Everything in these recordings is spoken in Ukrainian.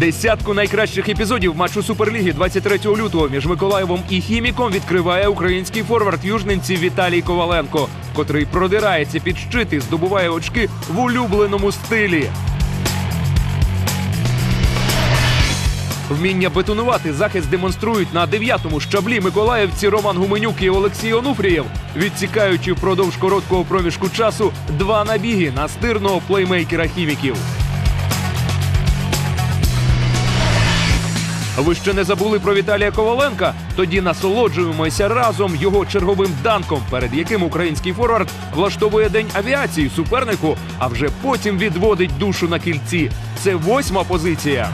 Десятку найкращих епізодів матчу Суперліги 23 лютого між Миколаєвом і Хіміком відкриває український форвард южненців Віталій Коваленко, котрий продирається під щит і здобуває очки в улюбленому стилі. Вміння бетонувати захист демонструють на дев'ятому щаблі миколаївці Роман Гуменюк і Олексій Онуфрієв, відсікаючи впродовж короткого проміжку часу два набіги настирного плеймейкера хіміків. Ви ще не забули про Віталія Коваленка? Тоді насолоджуємося разом його черговим данком, перед яким український форвард влаштовує день авіації супернику, а вже потім відводить душу на кільці. Це восьма позиція.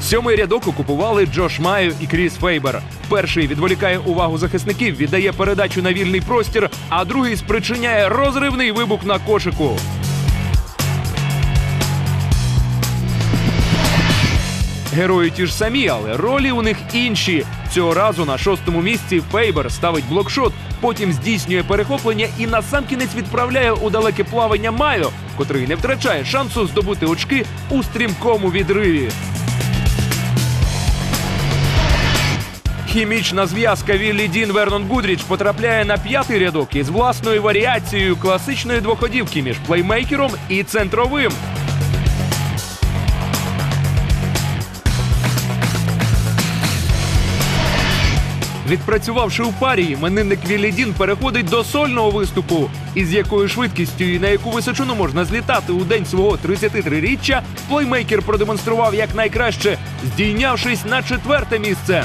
Сьомий рядок окупували Джош Маю і Кріс Фейбер. Перший відволікає увагу захисників, віддає передачу на вільний простір, а другий спричиняє розривний вибух на кошику. Герої ті ж самі, але ролі у них інші. Цього разу на шостому місці Фейбер ставить блокшот, потім здійснює перехоплення і насамкінець відправляє у далеке плавання Майо, котрий не втрачає шансу здобути очки у стрімкому відриві. Хімічна зв'язка Віллі Дін Вернон Гудріч потрапляє на п'ятий рядок із власною варіацією класичної двоходівки між плеймейкером і центровим. Відпрацювавши у парі, іменинник Вілідін переходить до сольного виступу, із якою швидкістю і на яку височину можна злітати у день свого 33-річчя, плеймейкер продемонстрував як найкраще, здійнявшись на четверте місце.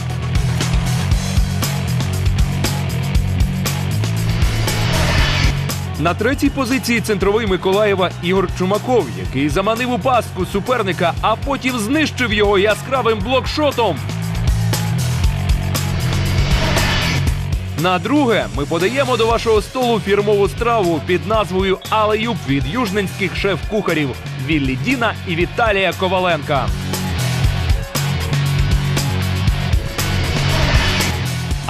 На третій позиції центровий Миколаєва Ігор Чумаков, який заманив у пастку суперника, а потім знищив його яскравим блокшотом. На друге ми подаємо до вашого столу фірмову страву під назвою Алеюб від южненських шеф-кухарів Віллі Діна і Віталія Коваленка.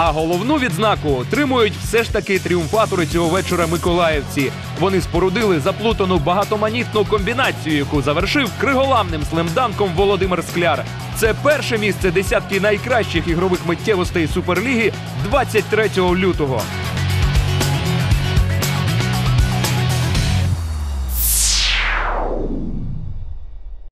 А головну відзнаку отримують все ж таки тріумфатори цього вечора миколаївці. Вони спорудили заплутану багатоманітну комбінацію, яку завершив криголамним слемданком Володимир Скляр. Це перше місце десятки найкращих ігрових миттєвостей Суперліги 23 лютого.